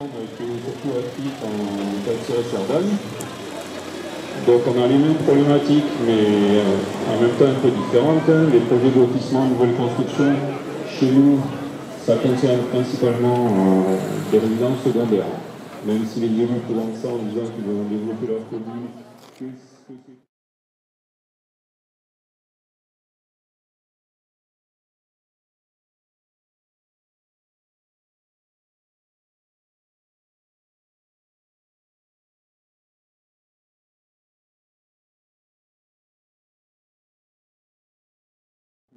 qui est surtout actif en Calcier-Cerdagne. Donc on a les mêmes problématiques, mais euh, en même temps un peu différentes. Les projets de lotissement, nouvelle construction, chez nous, ça concerne principalement euh, des résidences secondaires. Même si les élus présentent ça en disant qu'ils vont développer leur commune,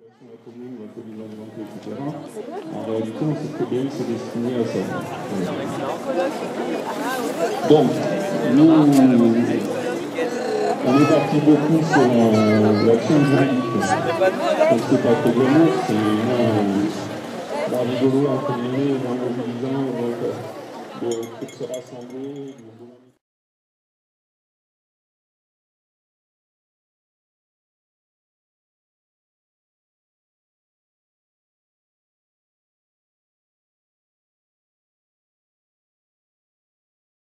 la commune, la commune etc. En réalité, on sait très bien que c'est destiné à ça. Donc, nous, on est parti beaucoup sur euh, l'action juridique. Pas très bien, c'est euh, la rigolo, entre guillemets, en mobilisant, donc, euh, de, de se rassembler,